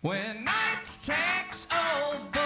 When night takes over.